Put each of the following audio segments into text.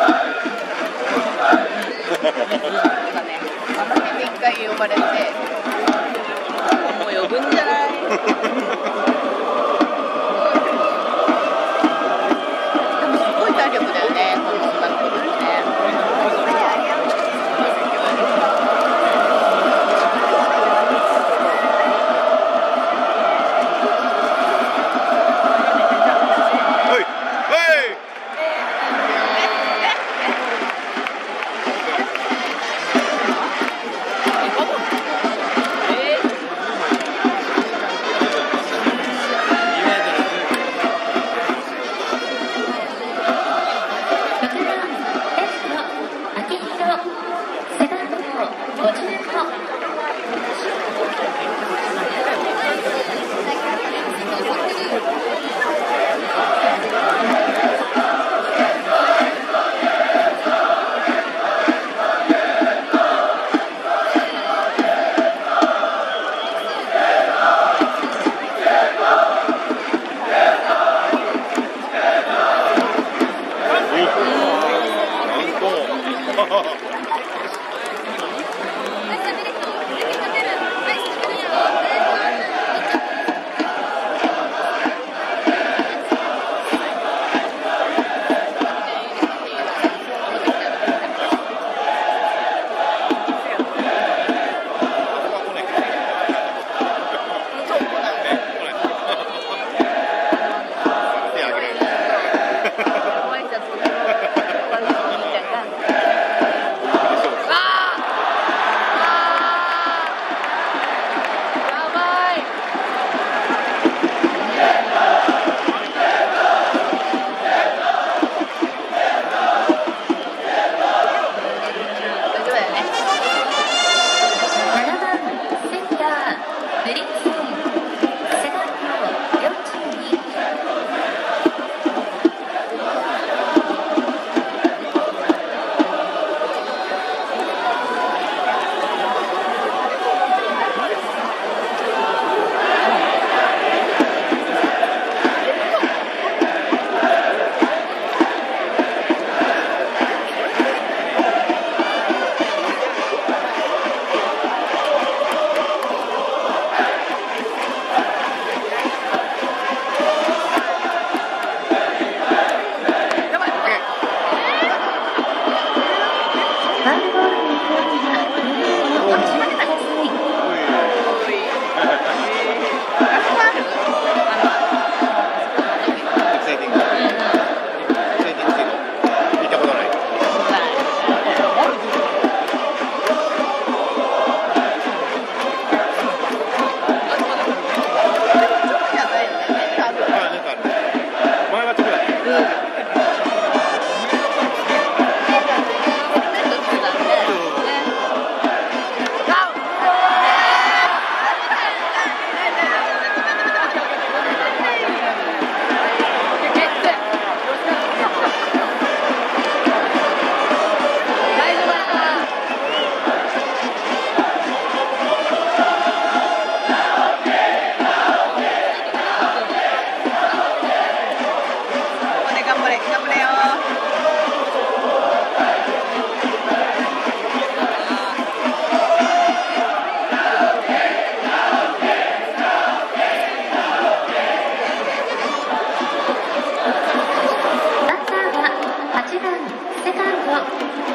なんかね、あの辺で1回呼ばれて、もう呼ぶんじゃない？Unfortunately,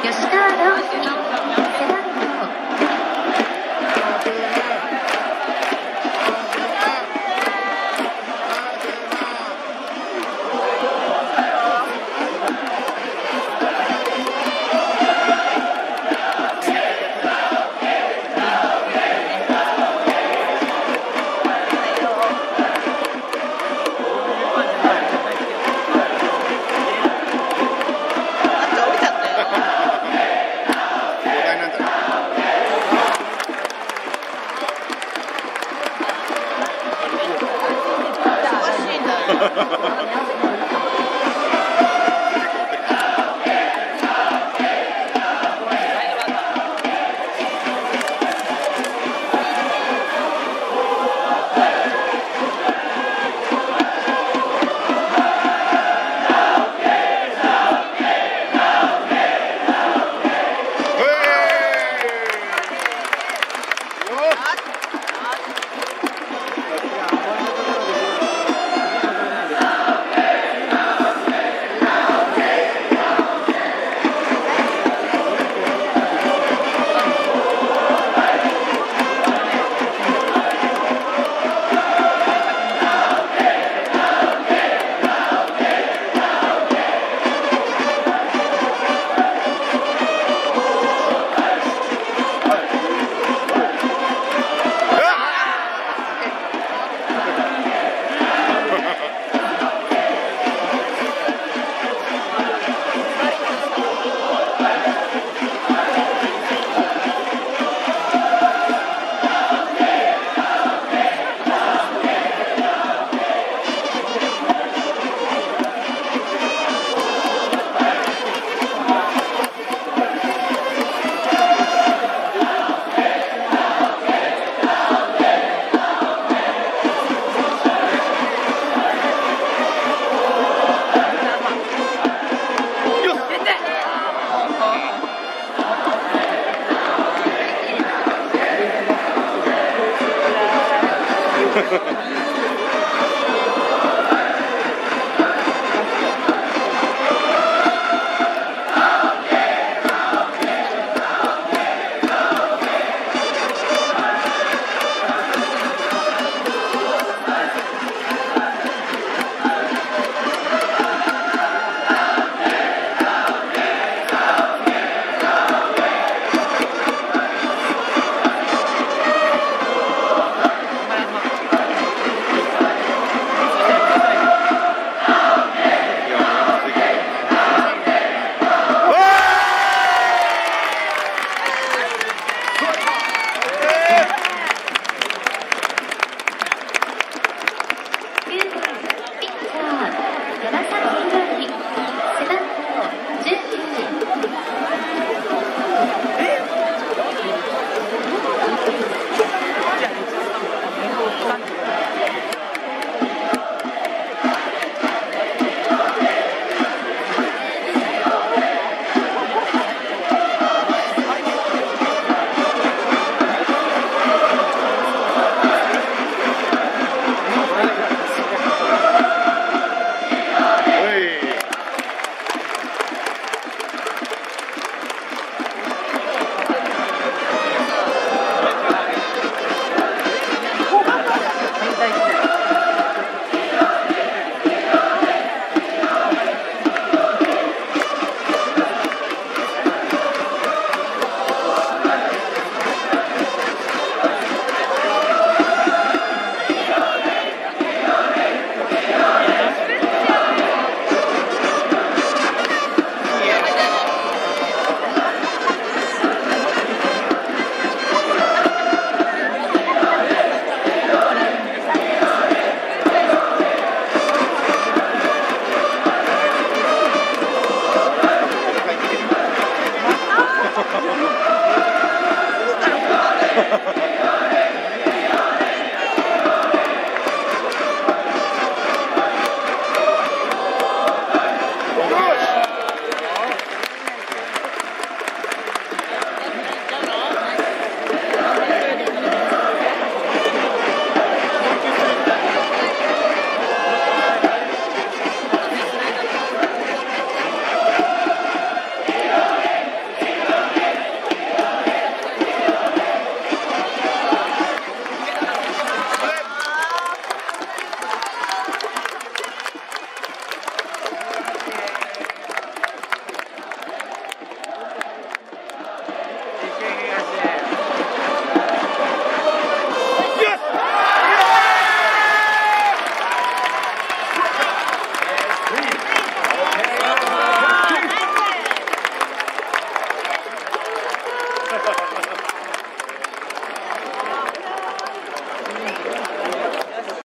Yes, girl.